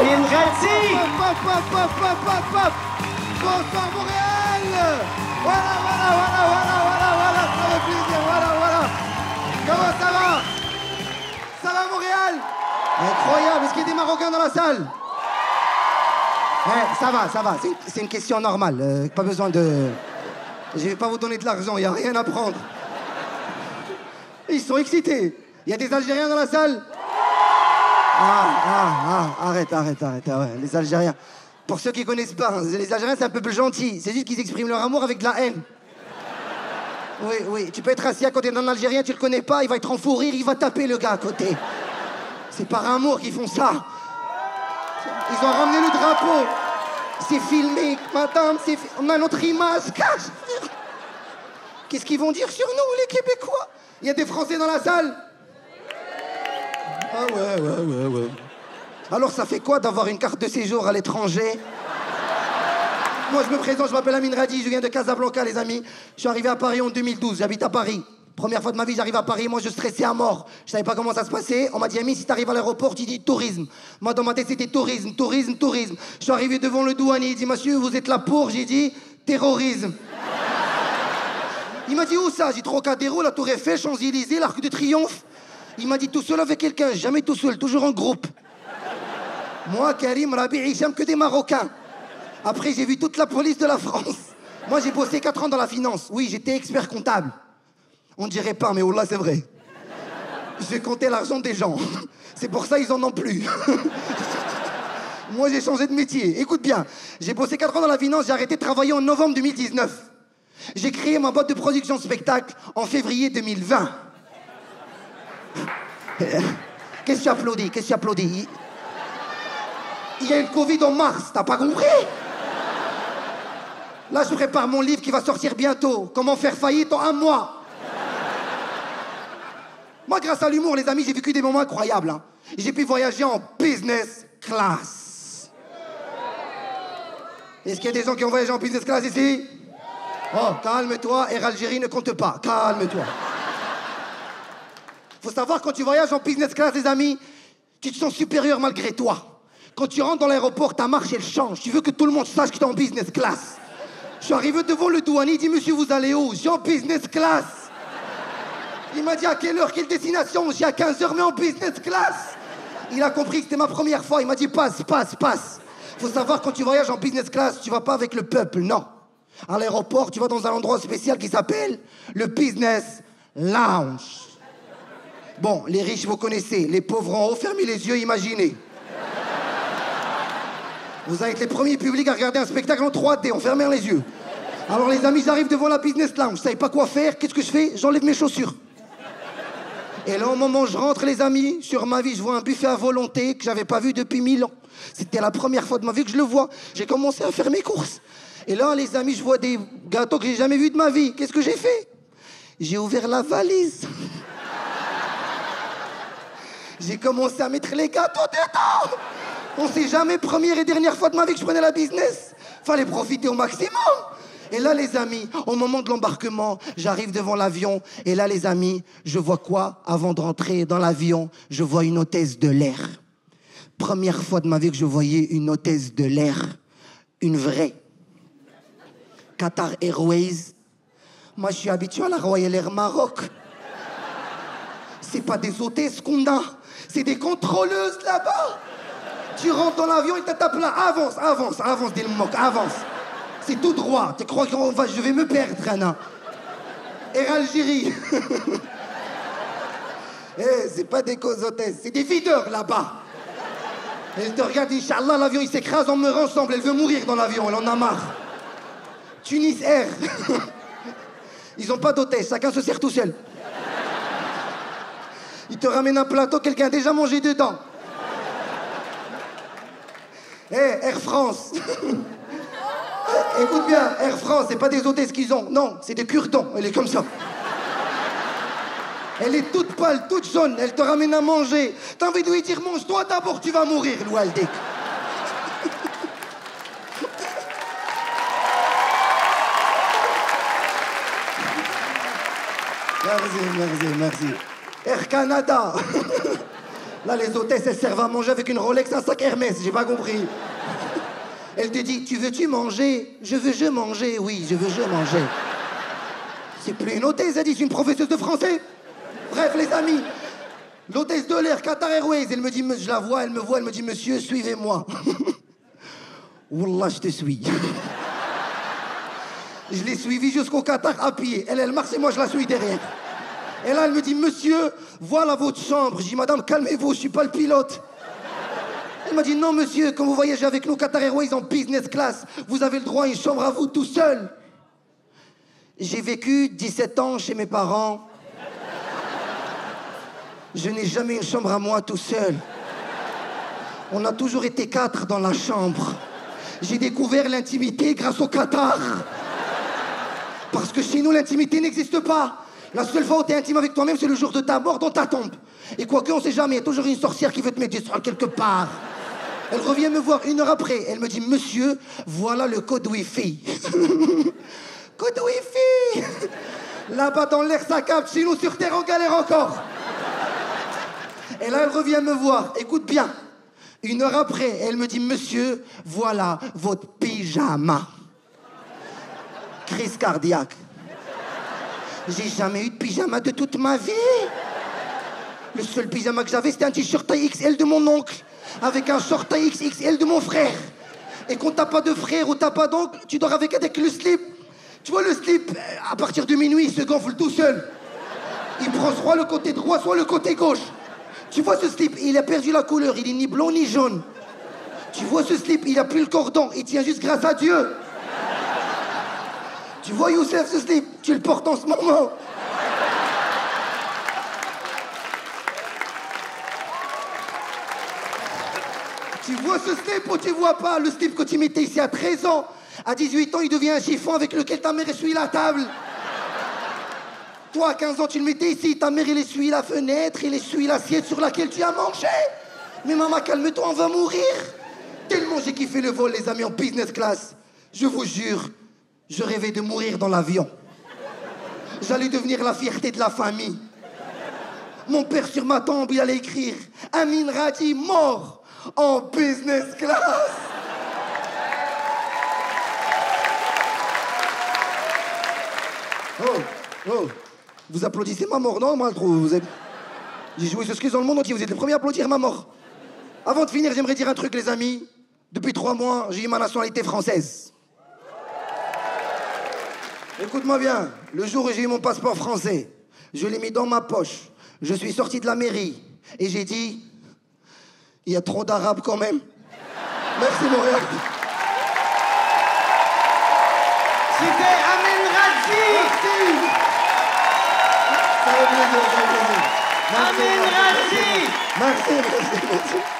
Amin Ghazzi Pop, pop, pop, pop, pop, pop Bonsoir Montréal. Voilà, voilà, voilà, voilà, voilà, voilà, ça fait plaisir, voilà, voilà. Comment ça va? Ça va Montréal? Incroyable, est-ce qu'il y a des Marocains dans la salle? Ouais, ça va, ça va, c'est une, c'est une question normale, euh, pas besoin de... Je vais pas vous donner de l'argent, il n'y a rien à prendre. Ils sont excités. Il y a des Algériens dans la salle? Ah, ah, ah, arrête, arrête, arrête. ah ouais, les Algériens. Pour ceux qui connaissent pas, hein, les Algériens, c'est un peuple gentil. C'est juste qu'ils expriment leur amour avec de la haine. Oui, oui. Tu peux être assis à côté d'un Algérien, tu le connais pas, il va être en fou rire, il va taper le gars à côté. C'est par amour qu'ils font ça. Ils ont ramené le drapeau. C'est filmé, madame, c'est on a notre image. Qu'est-ce qu'ils vont dire sur nous, les Québécois? Il y a des Français dans la salle ah ouais, ouais, ouais, ouais. Alors ça fait quoi d'avoir une carte de séjour à l'étranger? Moi je me présente, je m'appelle Amin Radi, je viens de Casablanca les amis. Je suis arrivé à Paris en 2012, j'habite à Paris. Première fois de ma vie, j'arrive à Paris, moi je stressais à mort. Je savais pas comment ça se passait. On m'a dit, Amin, si t'arrives à l'aéroport, tu dis tourisme. Moi dans ma tête c'était tourisme, tourisme, tourisme. Je suis arrivé devant le douanier, il dit, monsieur, vous êtes là pour? J'ai dit, terrorisme. Il m'a dit où ça? J'ai dit Trocadéro, la Tour Eiffel, Champs-Élysées, l'Arc de Triomphe. Il m'a dit tout seul avec quelqu'un, jamais tout seul, toujours en groupe. Moi, Karim, Rabi, j'aime que des Marocains. Après, j'ai vu toute la police de la France. Moi, j'ai bossé 4 ans dans la finance. Oui, j'étais expert comptable. On ne dirait pas, mais oh là, c'est vrai. J'ai compté l'argent des gens. C'est pour ça ils en ont plus. Moi, j'ai changé de métier. Écoute bien, j'ai bossé 4 ans dans la finance, j'ai arrêté de travailler en novembre 2019. J'ai créé ma boîte de production spectacle en février 2020. Qu'est-ce que tu applaudis Qu'est-ce que tu applaudis? Il y a eu le Covid en mars, t'as pas compris? Là, je prépare mon livre qui va sortir bientôt. Comment faire faillite en un mois? Moi, grâce à l'humour, les amis, j'ai vécu des moments incroyables. hein. J'ai pu voyager en business class. Est-ce qu'il y a des gens qui ont voyagé en business class ici? Oh, calme-toi, Air Algérie ne compte pas. Calme-toi. Faut savoir, quand tu voyages en business class, les amis, tu te sens supérieur malgré toi. Quand tu rentres dans l'aéroport, ta marche, elle change. Tu veux que tout le monde sache que tu es en business class. Je suis arrivé devant le douanier, il dit, monsieur, vous allez où? J'ai en business class. Il m'a dit, à quelle heure, quelle destination? J'ai à 15h, mais en business class. Il a compris que c'était ma première fois. Il m'a dit, passe, passe, passe. Faut savoir, quand tu voyages en business class, tu vas pas avec le peuple, non. À l'aéroport, tu vas dans un endroit spécial qui s'appelle le business lounge. Bon, les riches, vous connaissez. Les pauvres en haut, fermez les yeux, imaginez. Vous allez être les premiers publics à regarder un spectacle en 3D en fermant les yeux. Alors les amis, j'arrive devant la business lounge. Je savais pas quoi faire. Qu'est-ce que je fais? J'enlève mes chaussures. Et là, au moment où je rentre, les amis, sur ma vie, je vois un buffet à volonté que j'avais pas vu depuis mille ans. C'était la première fois de ma vie que je le vois. J'ai commencé à faire mes courses. Et là, les amis, je vois des gâteaux que j'ai jamais vus de ma vie. Qu'est-ce que j'ai fait? J'ai ouvert la valise. J'ai commencé à mettre les gâteaux dedans. On sait jamais, première et dernière fois de ma vie que je prenais la business. Fallait profiter au maximum. Et là, les amis, au moment de l'embarquement, j'arrive devant l'avion. Et là, les amis, je vois quoi? Avant de rentrer dans l'avion, je vois une hôtesse de l'air. Première fois de ma vie que je voyais une hôtesse de l'air. Une vraie. Qatar Airways. Moi, je suis habitué à la Royal Air Maroc. C'est pas des hôtesses qu'on a, c'est des contrôleuses là-bas. Tu rentres dans l'avion, ils te tapent là. Avance, avance, avance, Delmoc, avance. C'est tout droit. Tu crois que va, je vais me perdre, Rana Air Algérie. Eh, c'est pas des causes c'est des videurs là-bas. Elle te regarde, Inch'Allah, l'avion il s'écrase, on meurt ensemble. Elle veut mourir dans l'avion, elle en a marre. Tunis Air. Ils ont pas d'hôtesse, chacun se sert tout seul. Ils te ramènent un plateau, quelqu'un a déjà mangé dedans. Eh, Air France. Écoute bien, Air France, c'est pas des hôtesses qu'ils ont. Non, c'est des cure-dents. Elle est comme ça. Elle est toute pâle, toute jaune. Elle te ramène à manger. T'as envie de lui dire, mange-toi d'abord, tu vas mourir, Loualdek. Merci, merci, merci. Air Canada. Là, les hôtesses, elles servent à manger avec une Rolex, un sac Hermès, j'ai pas compris. Elle te dit, tu veux-tu manger? Je veux je manger, oui, je veux je manger. C'est plus une hôtesse, elle dit, c'est une professeuse de français. Bref, les amis, l'hôtesse de l'air, Qatar Airways, elle me dit, je la vois, elle me voit, elle me dit, monsieur, suivez-moi. Wallah, je te suis. je l'ai suivie jusqu'au Qatar à. Elle, elle marche et moi, je la suis derrière. Et là, elle me dit, monsieur, voilà votre chambre. Je dis, madame, calmez-vous, je suis pas le pilote. Elle m'a dit, non, monsieur, quand vous voyagez avec nous, Qatar Airways en business class, vous avez le droit à une chambre à vous tout seul. J'ai vécu 17 ans chez mes parents. Je n'ai jamais une chambre à moi tout seul. On a toujours été quatre dans la chambre. J'ai découvert l'intimité grâce au Qatar. Parce que chez nous, l'intimité n'existe pas. La seule fois où tu es intime avec toi-même, c'est le jour de ta mort dans ta tombe. Et quoi qu'on sait jamais, il y a toujours une sorcière qui veut te mettre quelque part. Elle revient me voir une heure après. Elle me dit Monsieur, voilà le code Wi-Fi. code Wi-Fi Là-bas dans l'air, ça capte. Chez nous, sur Terre, on galère encore. Et là, elle revient me voir. Écoute bien. Une heure après, elle me dit Monsieur, voilà votre pyjama. Crise cardiaque. J'ai jamais eu de pyjama de toute ma vie. Le seul pyjama que j'avais, c'était un t-shirt XL de mon oncle, avec un short XXL de mon frère. Et quand t'as pas de frère ou t'as pas d'oncle, tu dors avec, le slip. Tu vois, le slip, à partir de minuit, il se gonfle tout seul. Il prend soit le côté droit, soit le côté gauche. Tu vois ce slip, il a perdu la couleur, il est ni blond ni jaune. Tu vois ce slip, il a plus le cordon, il tient juste grâce à Dieu. Tu vois Youssef ce slip, tu le portes en ce moment. Tu vois ce slip ou tu vois pas le slip que tu mettais ici à 13 ans À 18 ans, il devient un chiffon avec lequel ta mère essuie la table. Toi, à 15 ans, tu le mettais ici, ta mère, elle essuie la fenêtre, elle essuie l'assiette sur laquelle tu as mangé. Mais maman, calme-toi, on va mourir. Tellement j'ai kiffé le vol, les amis, en business class. Je vous jure, je rêvais de mourir dans l'avion. J'allais devenir la fierté de la famille. Mon père sur ma tombe, il allait écrire Amin Radi mort en business class. Oh, oh. Vous applaudissez ma mort, non Moi, je trouve. Vous êtes... J'ai joué ce skis dans le monde entier. Vous êtes les premiers à applaudir ma mort. Avant de finir, j'aimerais dire un truc, les amis. Depuis trois mois, j'ai eu ma nationalité française. Écoute-moi bien. Le jour où j'ai eu mon passeport français, je l'ai mis dans ma poche. Je suis sorti de la mairie et j'ai dit il y a trop d'arabes quand même. Merci, Montréal. C'était Amin Radzi. Merci. Amin Radzi. Merci, merci, merci.